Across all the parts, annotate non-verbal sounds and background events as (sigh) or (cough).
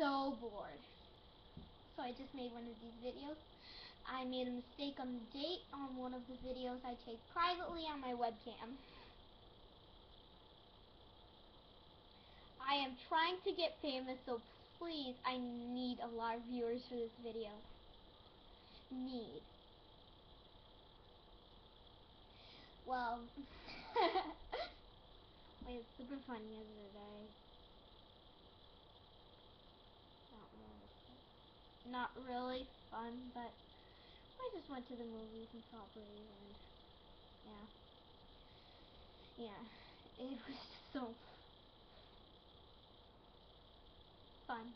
so bored. So I just made one of these videos. I made a mistake on the date on one of the videos I take privately on my webcam. I am trying to get famous, so please, I need a lot of viewers for this video. Need. Well, (laughs) wait, it's super funny yesterday. Not really, not really fun, but I just went to the movies and saw Brave, and yeah, yeah, it (laughs) was so fun.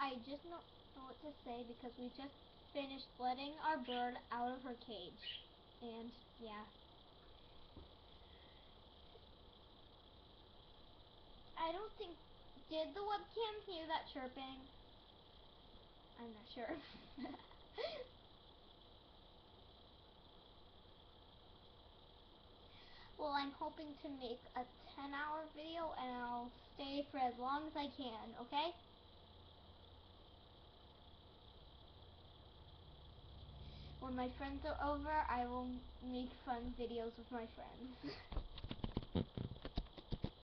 I just don't know what to say because we just finished letting our bird out of her cage. And, yeah. I don't think... Did the webcam hear that chirping? I'm not sure. (laughs) well, I'm hoping to make a 10 hour video and I'll stay for as long as I can, okay? when my friends are over, I will make fun videos with my friends. (laughs)